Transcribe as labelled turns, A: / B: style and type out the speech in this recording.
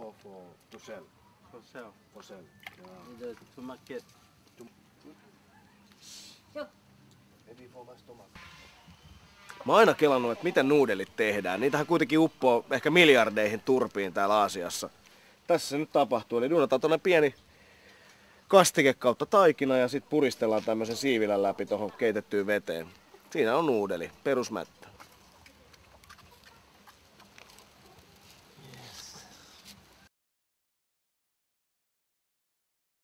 A: or for to sell?
B: For sale.
A: For sale. Yeah.
B: The, to market.
A: Maybe for my stomach.
C: Mä oon aina kelannut, että miten nuudelit tehdään. Niitähän kuitenkin uppoo ehkä miljardeihin turpiin täällä Aasiassa. Tässä se nyt tapahtuu. Eli duunataan tuonne pieni kastike kautta taikina ja sitten puristellaan tämmöisen siivilän läpi tuohon keitettyyn veteen. Siinä on nuudeli, perusmättä.